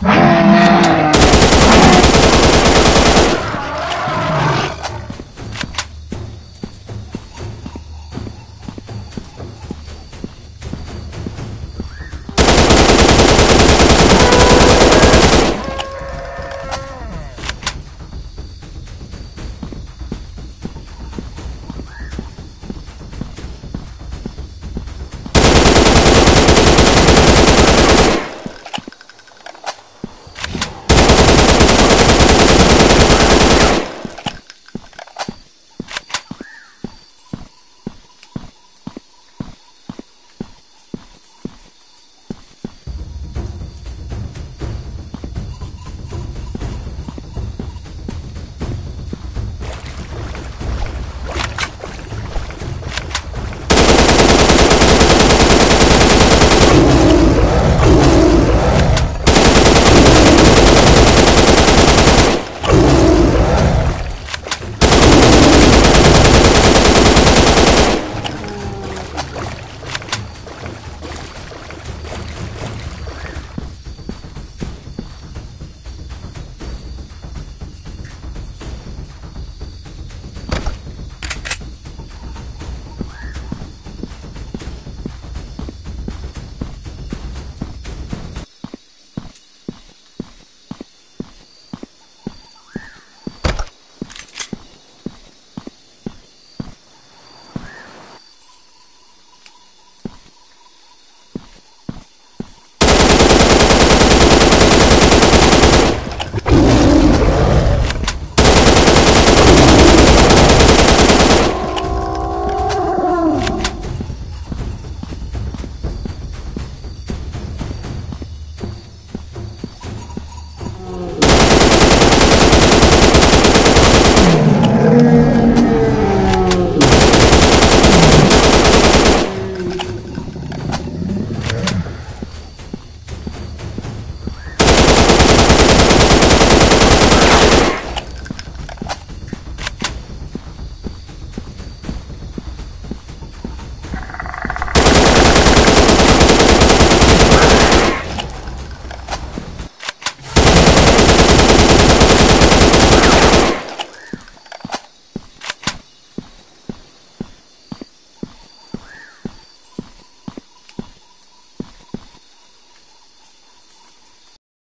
Yeah.